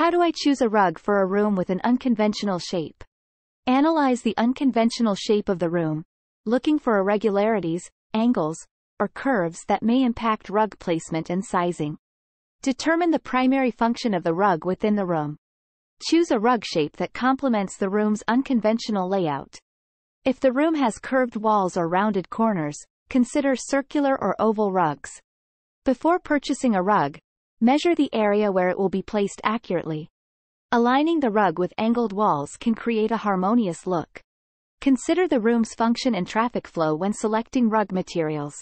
How do I choose a rug for a room with an unconventional shape? Analyze the unconventional shape of the room, looking for irregularities, angles, or curves that may impact rug placement and sizing. Determine the primary function of the rug within the room. Choose a rug shape that complements the room's unconventional layout. If the room has curved walls or rounded corners, consider circular or oval rugs. Before purchasing a rug, measure the area where it will be placed accurately. Aligning the rug with angled walls can create a harmonious look. Consider the room's function and traffic flow when selecting rug materials.